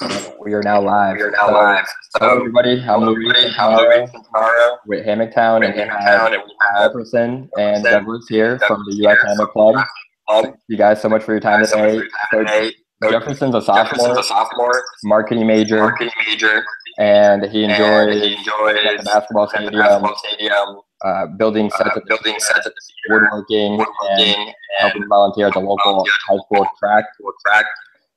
We are now live. We are now So, live. Hello, everybody. I'm Hello, everybody. I'm Luis Taro with Hammocktown, and we have and we have Jefferson and Douglas here from the UF Hammock Club. Club. You guys so much for your time today. So. So Jefferson's a sophomore, marketing major, marketing major, and he and enjoys he enjoys at the basketball stadium, basketball stadium, uh, building sets uh, at the building sets at the theater, woodworking, and woodworking, helping volunteer at the local high school track. school track.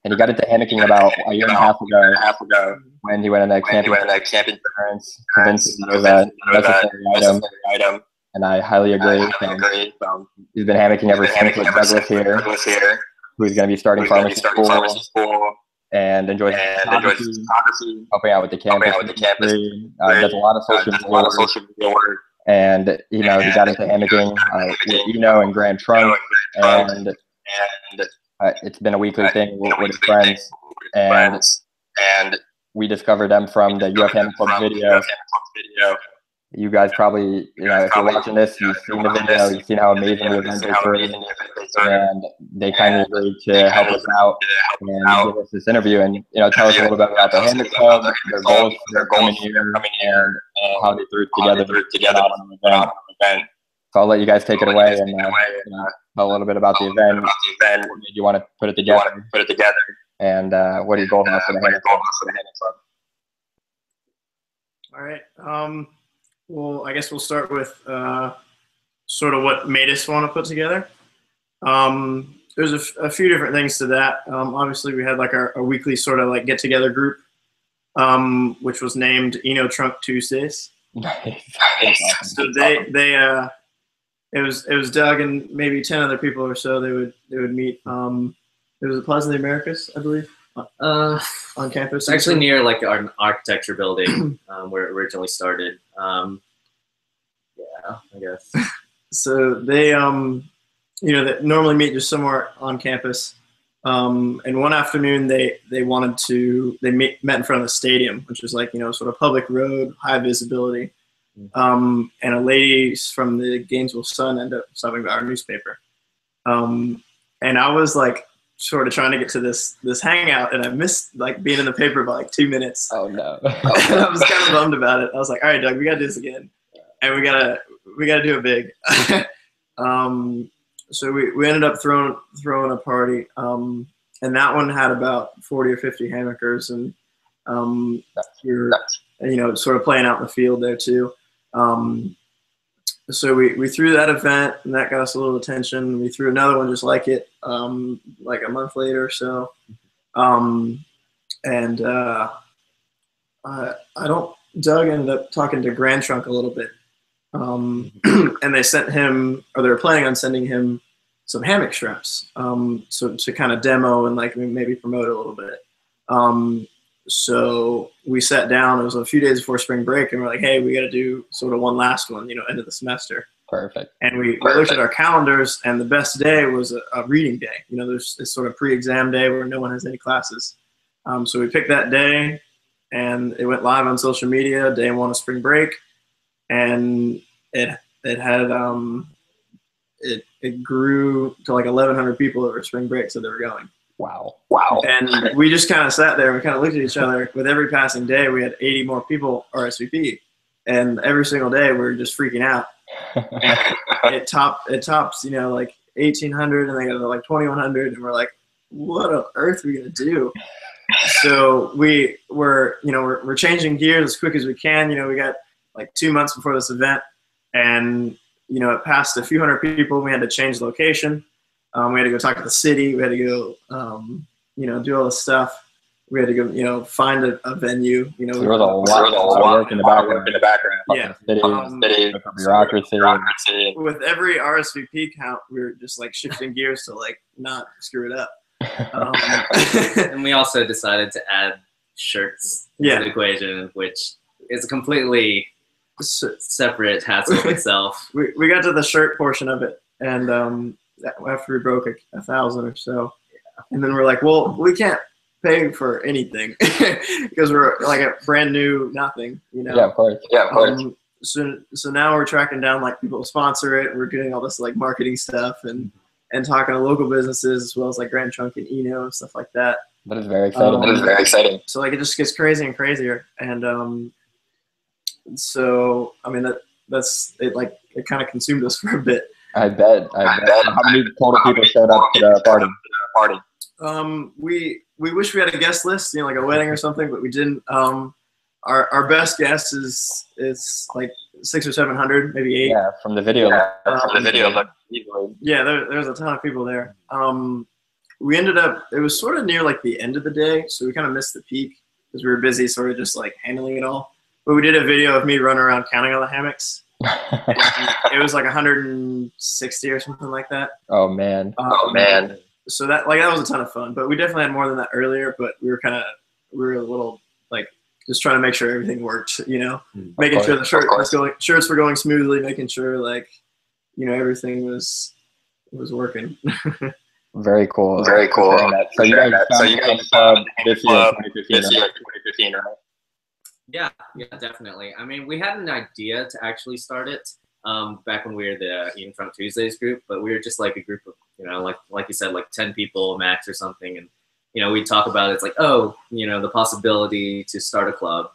And he got into hammocking about a year and a half ago and a half ago when he went on a camping went on a camping experience, convinced him it was a him it was a necessary item, item. and I highly I agree. highly agree. So, he's been hammocking ever since with Douglas here, Douglas here. who's going to be starting pharmacy starting school pharmacy school and enjoys and enjoys photography, helping out with the campus, out with the campus uh, does a lot of Uh, social media lot of work, social media work. and you know he got into hammocking uh, with Eno and Grand Trunk, and and uh, it's been a weekly thing with, with friends. and- and We discovered them from the UF Hammock Club video. UF Hammock Club video. You guys probably, you know, if you're watching this, you've seen the video, you've seen how amazing the event is for amazing the event is for and they kindly agreed to help us out to help us and give us this interview and you know tell us a little bit about the Hammock little bit about Club, their goals, their their coming year, and how they threw it together. to together put to on an event. An event. So I'll let you guys take it I'll let away and take uh, away and, uh, tell a little bit about the tell a bit event. about the event. What made you want to put it You want together, to put it together. and uh, what are your goals Uh, for the what are your Hammock Club? goals for the Hammock Club? All right. Um, well, I guess we'll start with uh, sort of what made us want to put together. Um, there's a, f- a few different things to that. Um, obviously, we had like our, a weekly sort of like get together group, um, which was named Eno Trunk Tuesdays. Nice. So they they uh, it was it was Doug and maybe ten other people or so. They would they would meet. Um, it was at Plaza de Americas, I believe, Uh, on campus. actually near like our architecture building um, where it originally started. Um, yeah, I guess. so they um you know that normally meet just somewhere on campus um and one afternoon they they wanted to they met, met in front of the stadium which is like you know sort of public road high visibility um and a lady from the gainesville sun ended up stopping by our newspaper um and i was like sort of trying to get to this this hangout and i missed like being in the paper by like two minutes Oh no. I was kind of bummed about it. I was like, all right, Doug, we got to do this again, and we gotta we gotta do it big. um, so we, we ended up throwing throwing a party, um, and that one had about forty or fifty hammockers, and um, we were you know sort of playing out in the field there too. Um, so we, we threw that event, and that got us a little attention. We threw another one just like it, um, like a month later or so. Um, and uh, I, I don't. Doug ended up talking to Grand Trunk a little bit, um, and they sent him, or they were planning on sending him some hammock straps, um, so to kind of demo and like maybe promote a little bit. So we sat down. It was a few days before spring break, and we're like, "Hey, we got to do sort of one last one, you know, end of the semester." Perfect. And we, we looked at our calendars, and the best day was a, a reading day. You know, there's this sort of pre-exam day where no one has any classes. Um, so we picked that day, and it went live on social media. Day one of spring break, and it it had um, it it grew to like 1,100 people over spring break, so they were going. Wow. Wow. And we just kind of sat there and we kind of looked at each other. With every passing day, we had 80 more people RSVP, and every single day we were just freaking out. it top it tops you know like 1800 and they got to like 2100 and we're like what on earth are we gonna do so we were you know we're, we're changing gears as quick as we can you know we got like two months before this event and you know it passed a few hundred people we had to change location um, we had to go talk to the city we had to go um, you know do all this stuff we had to go you know find a, a venue you know there was a lot, There was a lot of work in the lot background. in the background. yeah City, Um, City, bureaucracy. bureaucracy. with every RSVP count, we were just like shifting gears to like not screw it up. Um, and we also decided to add shirts Yeah. to the equation, which is a completely separate task of itself. we, we got to the shirt portion of it, and um, after we broke a, a thousand or so, and then we're like, well, we can't pay for anything because we're like a brand new nothing, you know. yeah, of course. Yeah, of course. Um, so so now we're tracking down like people to sponsor it. We're doing all this like marketing stuff and and talking to local businesses as well as like Grand Trunk and Eno and stuff like that. That is very exciting. Um, It was very exciting. So like it just gets crazier and crazier, and um, so I mean that that's it. Like it kind of consumed us for a bit. I bet. I, I bet. bet. How many total people showed up to the party? Party. Um, we we wish we had a guest list, you know, like a wedding or something, but we didn't. Um, our our best guess is is like six or seven hundred, maybe eight. Yeah, from the video. Yeah, Um, from the video looked. Yeah, there, there's a ton of people there. Um, we ended up, it was sort of near like the end of the day, so we kind of missed the peak because we were busy sort of just like handling it all. But we did a video of me running around counting all the hammocks. It was like 160 or something like that. oh man. Um, Oh man. So that like that was a ton of fun. But we definitely had more than that earlier. But we were kind of we were a little like just trying to make sure everything worked. You know, Mm. making course, sure the shirt was going, shirts were going smoothly, making sure like you know everything was was working. Very cool. Very cool. Sharing that. So you guys So found you guys club this year, 2015. Year, 2015, right? Yeah, yeah, definitely. I mean, we had an idea to actually start it um, back when we were the Eno Trunk Tuesdays group, but we were just like a group of, you know, like like you said, like ten people max or something, and you know, we'd talk about it, it's like, oh, you know, the possibility to start a club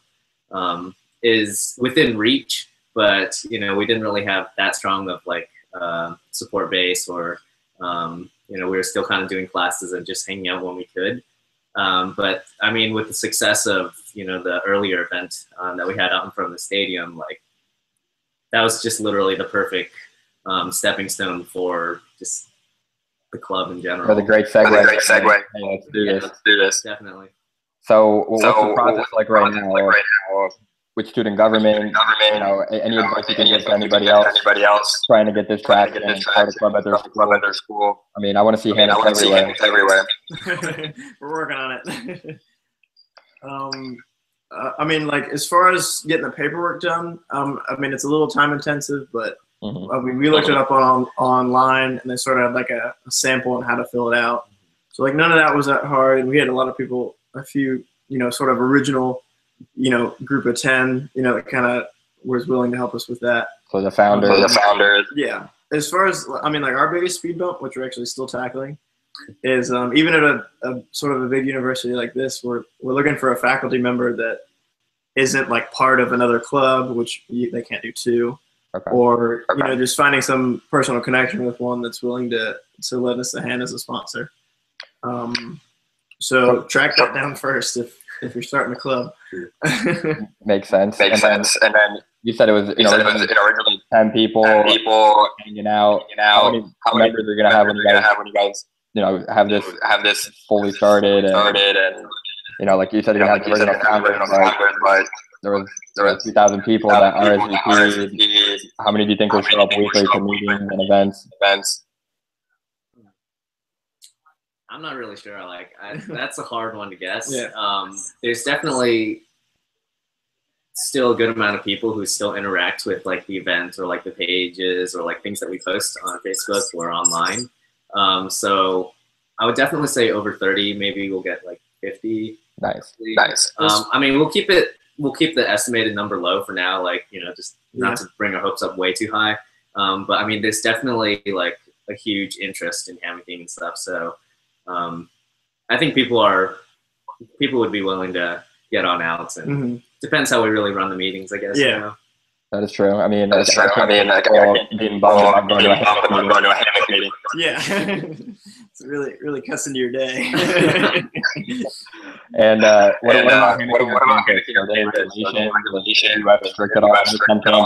um, is within reach, but you know, we didn't really have that strong of like uh, support base, or um, you know, we were still kind of doing classes and just hanging out when we could. Um, but I mean, with the success of you know the earlier event um, that we had out in front of the stadium, like that was just literally the perfect um, stepping stone for just the club in general. For the great segue. That's a great segue. Hey, let's do Yeah. this. Let's do this. Definitely. So, what's So, the process like right now? Like right now, with student government, government, you know, any you know, advice you can give to anybody else Anybody else? trying to get this track and this start a club at their club school? at their school. I mean, I want to see I mean, I Hannah see everywhere. hands everywhere. We're working on it. um, uh, I mean, like as far as getting the paperwork done, um, I mean it's a little time intensive, but Mhm. I mean we looked it up on online and they sort of had like a, a sample on how to fill it out. So like none of that was that hard, and we had a lot of people, a few, you know, sort of original, you know, group of ten, you know, that kind of was willing to help us with that. So the founder, So the founder, Yeah. As far as I mean, like our biggest speed bump, which we're actually still tackling, is um, even at a, a sort of a big university like this, we're we're looking for a faculty member that isn't like part of another club, which you, they can't do two, okay. or you know just finding some personal connection with one that's willing to to lend us a hand as a sponsor. Um, so track that down first if if you're starting a club. makes sense. makes and then sense. And then you said it was, you you know, said it was originally ten people 10 people hanging out. hanging How many How many members are you gonna have when you are gonna guys, have when you guys you know, have this have this fully started? And started and you know, like you said, you you're know, gonna have like the you said, original you're gonna have founders, original but founders, but there was there there was was two thousand people that people that RSVP'd. RSVP'd, How many do you think will show up do you think will weekly show to meetings and events? events. I'm not really sure. Like I, that's a hard one to guess. Yeah. Um, there's definitely still a good amount of people who still interact with like the event or like the pages or like things that we post on Facebook or online. Um, so I would definitely say over 30. Maybe we'll get like 50. Nice. Nice. Um, I mean, we'll keep it. We'll keep the estimated number low for now. Like you know, just not to bring our hopes up way too high. Um, but I mean, there's definitely like a huge interest in hammocking and stuff. So um, I think people are people would be willing to get on out, and Mhm. depends how we really run the meetings, I guess. Yeah. You know? That is true. I mean, That's true. I mean, like, I being bummed about going to a I'm hammock meeting. going to a hammock meeting. Yeah, it really really cuts into your day. And uh, what, And, what uh, about what hammocking what on about campus? hammocking Are there on campus? Are there regulations? regulations? Do you have restricted Do you on have some restricted on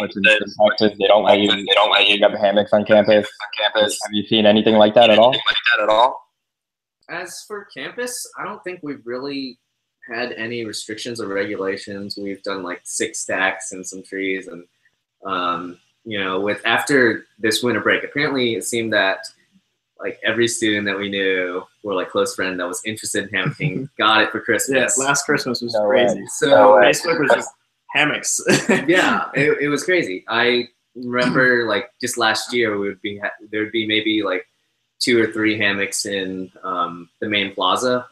Which in Texas, they don't let you They don't let you have hammocks on campus. on campus. Have you seen anything like that at all? Anything like that at all? As for campus, I don't think we've really had any restrictions or regulations. We've done like six stacks and some trees, and um, you know, with after this winter break, apparently it seemed that like every student that we knew or like close friend that was interested in hammocking got it for yeah, Christmas. last Christmas was No way. crazy. So No way. Facebook was just hammocks. yeah, it, it was crazy. I remember like just last year we would be ha- there would be maybe like two or three hammocks in um, the main plaza,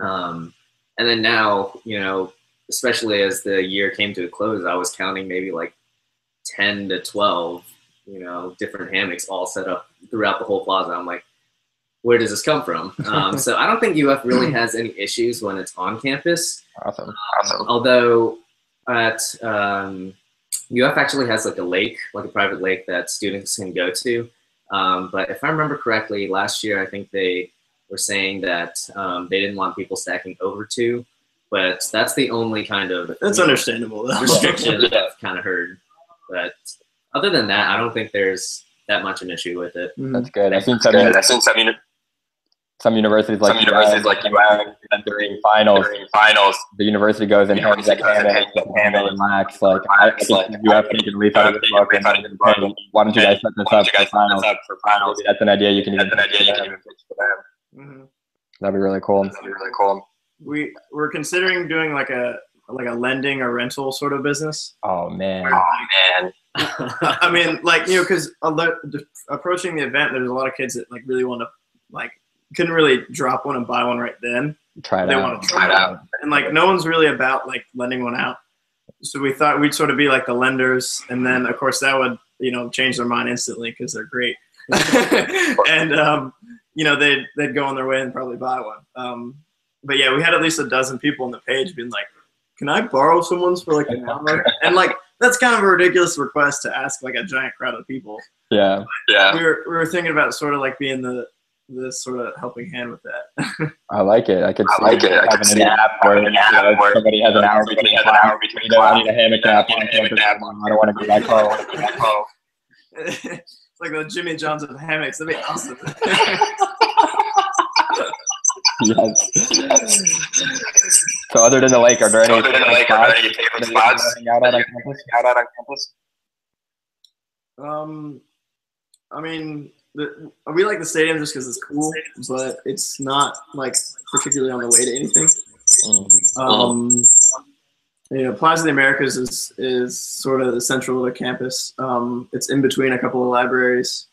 um, and then now you know, especially as the year came to a close, I was counting maybe like ten to twelve you know, different hammocks all set up throughout the whole plaza. I'm like, where does this come from? Um, so I don't think UF really has any issues when it's on campus. Awesome. Awesome. Although at um, UF actually has like a lake, like a private lake that students can go to. Um, but if I remember correctly, last year I think they were saying that um, they didn't want people stacking over two. But that's the only kind of That's understandable though. restriction that I've kind of heard. But other than that, I don't think there's that much an issue with it. That's good. I've seen Good. I think some, uni- some universities like some universities like UM during finals, during finals. the university goes and hands that hammock and then relax. Like I, I think you have taken a leaf out of this book and and hey, why don't you guys set this up for finals? up for finals? That's an idea you can even That's an idea you pitch can them. even pitch to them. Mhm. That'd be really cool. That'd be really cool. We we're considering doing like a like a lending or rental sort of business. Oh man. Oh man. I mean, like you know, because approaching the event, there's a lot of kids that like really want to like couldn't really drop one and buy one right then, Try it They out. wanna try it out. and like no one's really about like lending one out. So we thought we'd sort of be like the lenders, and then of course that would you know change their mind instantly because they're great, and um, you know they'd they'd go on their way and probably buy one. Um, but yeah, we had at least a dozen people on the page being like, "Can I borrow someone's for like an hour?" And like that's kind of a ridiculous request to ask like a giant crowd of people. Yeah. Yeah. We were we were thinking about sort of like being the the sort of helping hand with that. I like it. I could I see like it. I could having see an app where, having an you know, app where somebody has an hour between has an hour between You know, I need a hammock nap on need a hammock campus. I don't want to go back home. It's like the Jimmy John's of hammocks. That'd be awesome. yes. So other than the lake, are there any So other than the lake, are there any favorite spots that you wanna spots hang out on campus? Out out on campus? Um, I mean, the, we like the stadium just because it's cool, but it's not like particularly on the way to anything. Mm. Um, you know, Plaza of the Americas is is sort of the central of the campus. Um, it's in between a couple of libraries.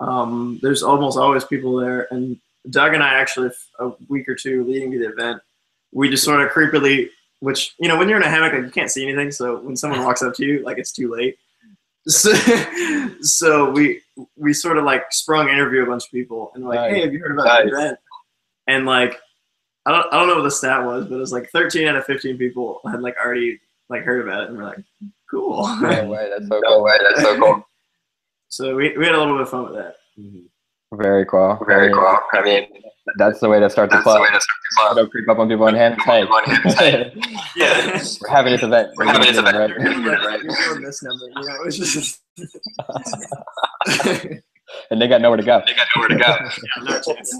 Um, there's almost always people there, and Doug and I actually a week or two leading to the event, we just sort of creepily, which you know, when you're in a hammock, like, you can't see anything. So when someone walks up to you, like it's too late. So, so we we sort of like sprung interview a bunch of people and like, Nice. hey, have you heard about the event? And like, I don't I don't know what the stat was, but it was like 13 out of 15 people had like already like heard about it, and we're like, cool. No way. That's so No cool. way. That's so cool. so we, we had a little bit of fun with that. Very cool. Very cool. I mean, That's the way to start the that's the club. way to start the club. Don't creep up on people on hand. Hey, On hand, hey. Yeah. we're having this event. We're having this event. Right? You're you're this number, you know. It's just And they got nowhere to go. They got nowhere to go. no chance.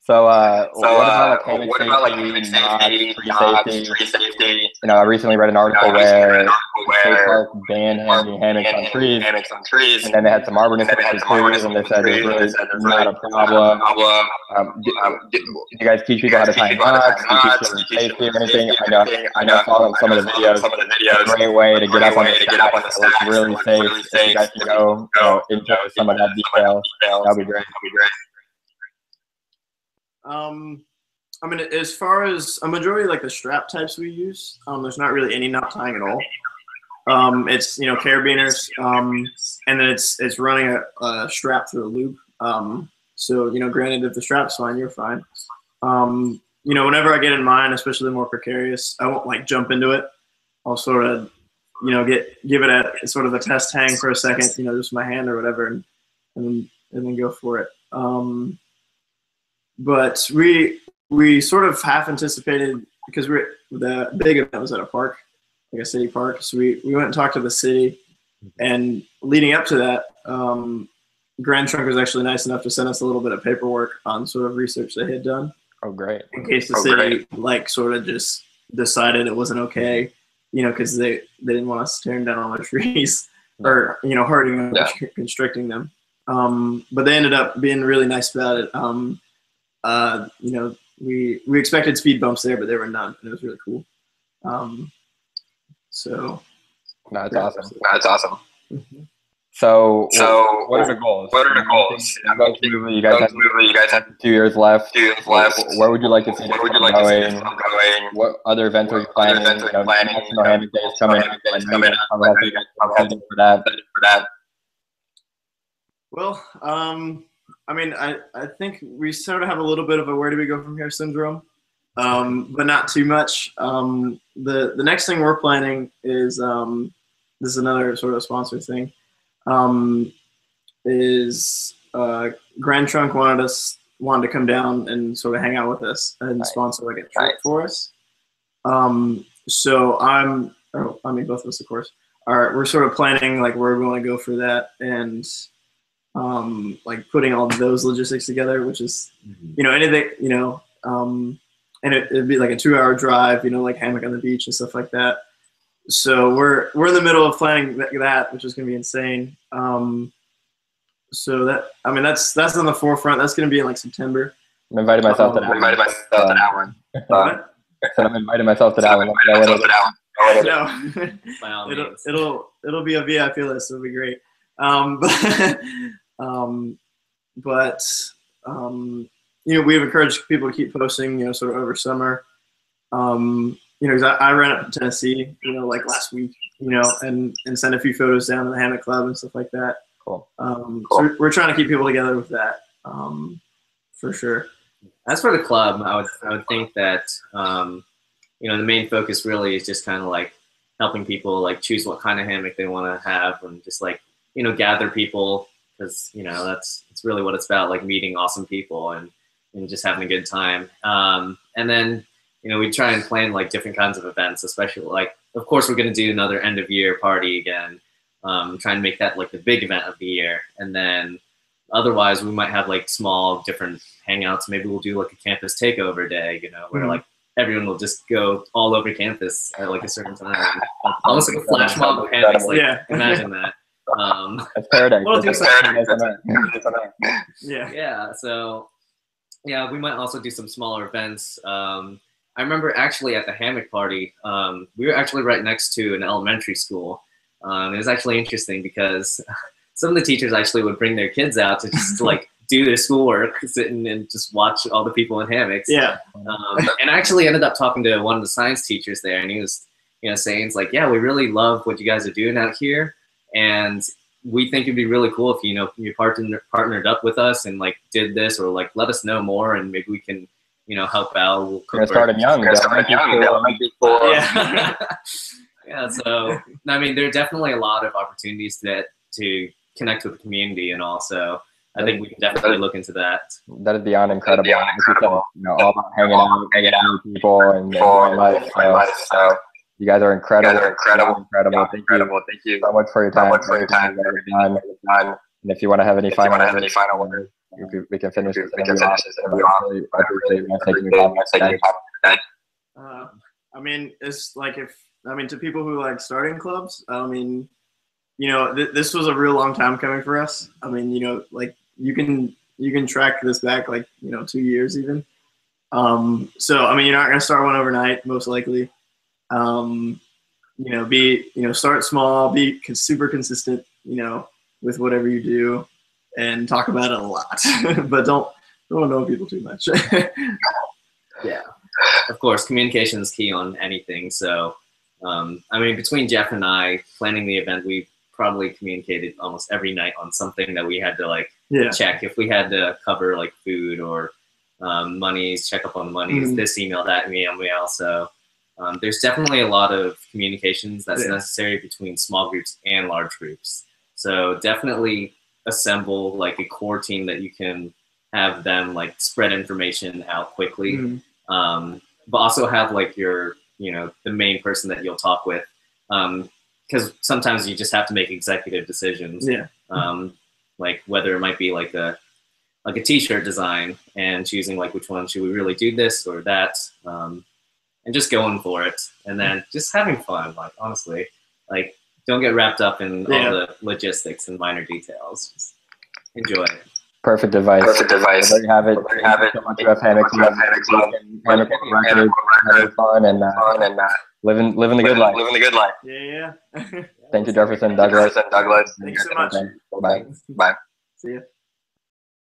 So, uh, So, what about uh, like what about like safety, safety, free safety? safety? You know, I recently read an article I recently read where an article State where Park banned hanging hammocks on trees, hammocks on trees. and then they had some arborist And then they had inspectors some too, arborist and they said and really they said it's not a problem. problem. Um, do, Um, do you guys teach people how to tie teach people how to knots? Do you teach them Do you teach safety or anything? I know. I know, saw some of the videos. Some of the It's a videos. great way to get up on the to get up on the stacks. It looks really safe. If you guys can go uh, into some of that detail, that'd be great. That'd be great. Um, I mean, as far as a majority like the strap types we use, um, there's not really any knot tying at all. Um, it's you know carabiners, um, and then it's it's running a, a strap through a loop. Um, so you know, granted, if the strap's fine, you're fine. Um, you know, whenever I get in mine, especially the more precarious, I won't like jump into it. I'll sort of, you know, get give it a sort of a test hang for a second, you know, just my hand or whatever, and and then and then go for it. Um, but we we sort of half anticipated because we're the big event was at a park, like a city park. So we, we went and talked to the city, and leading up to that, um, Grand Trunk was actually nice enough to send us a little bit of paperwork on sort of research they had done Oh, great. in case the Oh, city like sort of just decided it wasn't okay, you know, because they they didn't want us tearing down all their trees or you know hurting them, Yeah. constricting them. Um, but they ended up being really nice about it. Um, uh, you know, we we expected speed bumps there, but there were none, and it was really cool. Um, so No, it's awesome. That's awesome. So, So, what are the goals? what are the goals? Goes smoothly. You guys have smoothly. You guys have two years left. two years left. Where would you like to see Where would you this like to see going? this club going? What other events are you planning? other events are You know, you planning? National Hammock Day is coming. National Hammock Day is I know coming. you guys probably have to get excited for that. For that. Well, um, I mean, I, I think we sort of have a little bit of a where do we go from here syndrome, um, but not too much. Um, the the next thing we're planning is um, this is another sort of sponsor thing. Um, is uh, Grand Trunk wanted us wanted to come down and sort of hang out with us and Nice. sponsor like a trip Nice. for us. Um, so I'm, oh, I mean, both of us, of course, are we're sort of planning like where we want to go for that and um, like putting all those logistics together, which is you know anything you know, um, and it, it'd be like a two-hour drive, you know, like hammock on the beach and stuff like that. So we're we're in the middle of planning that, that which is going to be insane. Um, so that I mean that's that's on the forefront. That's going to be in like September. I'm inviting myself to Um, that. I invited myself to that one. What? So I'm inviting myself to that one. invited myself to that one. no. It'll it'll it'll be a VIP list. It'll be great. Um, but um, but um, you know, we've encouraged people to keep posting. You know, sort of over summer. Um, you know, 'cause I, I ran up to Tennessee. You know, like last week. You know, and and sent a few photos down to the Hammock Club and stuff like that. Cool. Um, Cool. So we're, we're trying to keep people together with that. Um, for sure. As for the club, I would I would think that um, you know the main focus really is just kind of like helping people like choose what kind of hammock they want to have and just like you know gather people because you know that's it's really what it's about like meeting awesome people and and just having a good time. Um, and then you know we try and plan like different kinds of events, especially like of course we're gonna do another end of year party again. Um, try and make that like the big event of the year, and then otherwise we might have like small different hangouts maybe we'll do like a campus takeover day you know where Mhm. like everyone will just go all over campus at like a certain time almost like a flash mob of hammocks like Yeah. imagine that um That's paradise. We'll do That's something. paradise. Yeah. yeah so yeah we might also do some smaller events um i remember actually at the hammock party um we were actually right next to an elementary school um it was actually interesting because some of the teachers actually would bring their kids out to just like do their schoolwork sitting and just watch all the people in hammocks Yeah. um, and I actually ended up talking to one of the science teachers there, and he was, you know, saying, "It's like, yeah, we really love what you guys are doing out here, and we think it'd be really cool if you know you partnered partnered up with us and like did this, or like let us know more, and maybe we can, you know, help out. We'll You're gonna start them young. We're gonna though. start Might be young, cool. Might be cool. Yeah. yeah. So I mean, there are definitely a lot of opportunities that to connect with the community, and also I think we can definitely look into that. That is beyond incredible. beyond Like said, incredible. You know, all about hanging out, hanging out with people, and For enjoying life. my So. So you guys are you incredible. guys are incredible. Incredible. Yeah, Thank incredible. Thank you you so much for your so time. much for your time. everything you guys have done. Done. And if you want to have any If you final want to have any words, final words, we can- we can finish we this. can finish this But interview I off. really I appreciate you guys taking your time. taking your time. Uh, I mean, it's like if I mean to people who like starting clubs. I mean, you know, th- this was a real long time coming for us. I mean, you know, like you can you can track this back like you know two years even. Um, so I mean, you're not gonna start one overnight, most likely. Um, you know, be you know start small, be super consistent. You know, with whatever you do, and talk about it a lot, but don't don't know people too much. Yeah, of course, communication is key on anything. So, um, I mean, between Jeff and I planning the event, we probably communicated almost every night on something that we had to like yeah. check. If we had to cover like food or um, monies, check up on the monies, Mhm. this email, that email, email. So, um, there's definitely a lot of communications that's Yeah. necessary between small groups and large groups. So, definitely assemble like a core team that you can have them like spread information out quickly Mhm. um, but also have like your you know the main person that you'll talk with because sometimes you just have to make executive decisions Yeah. um, like whether it might be like a like a t-shirt design and choosing like which one should we really do this or that um, and just going for it and then just having fun like honestly like don't get wrapped up in Yeah. all the logistics and minor details just enjoy it Perfect advice. Perfect advice. There you have it. There you have it. So much UF Hammock Thank you so much, UF Hammock Club. Hammock Records, having fun and uh, Fun and uh, living living the good living, life. living the good life. Yeah, yeah. Thank you, Jefferson Douglas. Jefferson Douglas. Thanks so much. Bye. Bye. See ya.